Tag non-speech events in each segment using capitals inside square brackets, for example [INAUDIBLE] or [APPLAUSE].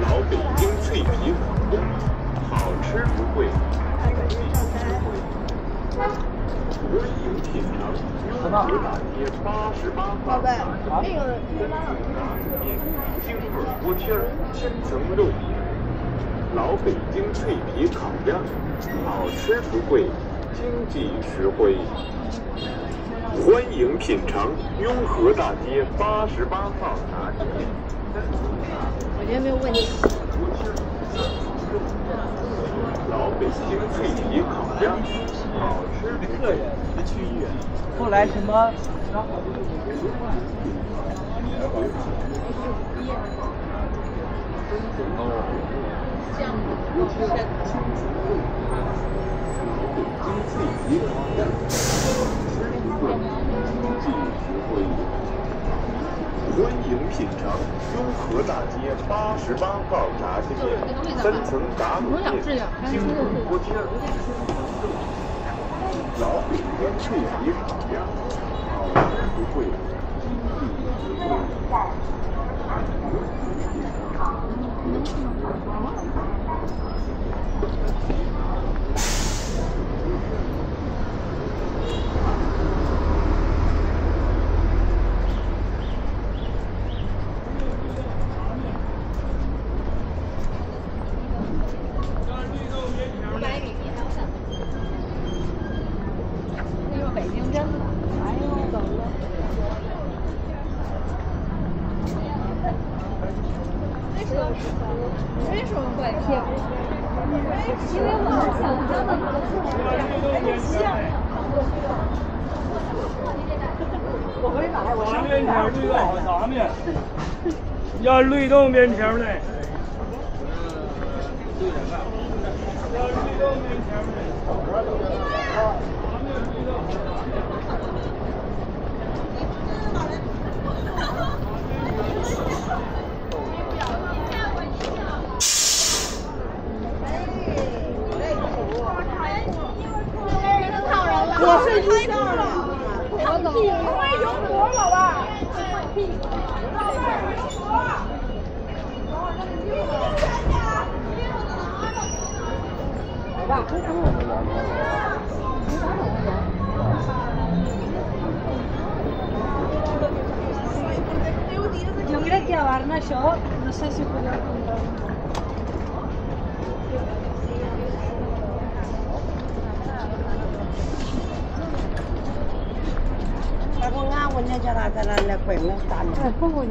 老北京脆皮烤鸭，好吃不贵，欢迎品尝。雍和大街八十八号大街面，京味锅贴儿，千层肉饼。老北京脆皮烤鸭，好吃不贵，经济实惠。欢迎品尝雍和大街八十八号炸酱面。我觉得没有问题。老北京脆皮烤鸭，好吃的。客人的区域，后来什么？老 [LAUGHS] 北京脆皮烤鸭，经济实惠。欢迎品尝雍和大街八十八号炸酱面，三层炸卤面，京味锅贴。老北京脆皮烤鸭，好吃不贵，经济实惠。我买米皮还有三那个北京真的，哎呦，走了。为什么？为什么怪骗我？因为我想象的那个很像。我没买，我啥面条最好？啥面？要绿豆面条的。要绿豆面条我爸。Yo crec que a Barna això, no sé si ho podeu comprar. 不不安稳，你叫他在那里滚了，咋了？不安稳。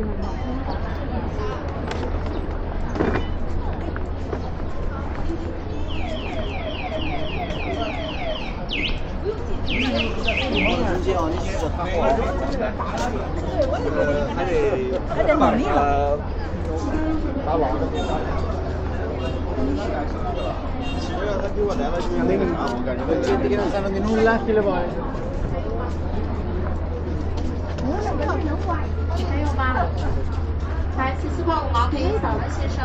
还得把他打老了。其实他给我来了就是那个啥，我感觉。这这个三分钟拉稀了吧？还。有吗？来，七四块五毛可以扫了，先生。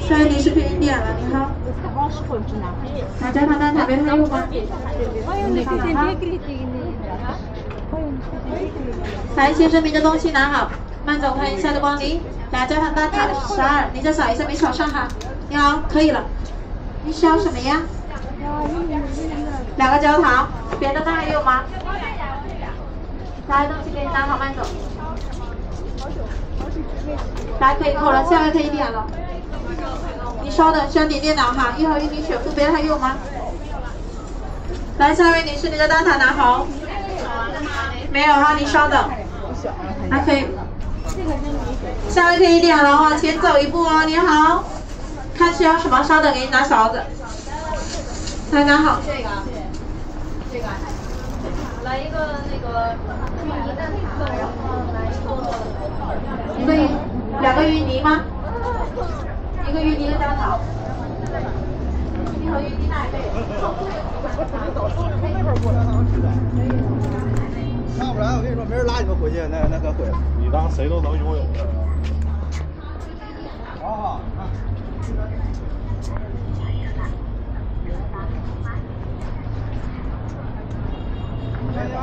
所以你是可以点了，你好。大家看看台边还有吗？来，先生，您的东西拿好，慢走，欢迎下次光临。来，焦糖蛋挞十二，您再扫一下没扫上哈。你好，可以了。你需要什么呀？两个焦糖，别的那还有吗？来，东西给你拿好，慢走。来，可以扣了，下个可以点了。你稍等，需要点电脑哈，一盒玉米雪芙，别的还有吗？来，下位女士，你的蛋挞拿好。没有哈，你稍等。还可以。下位可以点了，往前走一步哦。你好，看需要什么，稍等，给你拿勺子。来，拿好。这个，这个，来一个那个，一个一个芋，两个芋泥吗？一个芋泥的焦糖。一盒芋泥奶贝。要不然我跟你说，没人拉你们回去，那那可毁了。你当谁都能拥有的。好好，买什 [LAUGHS]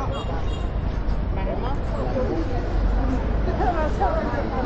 吗，[LAUGHS]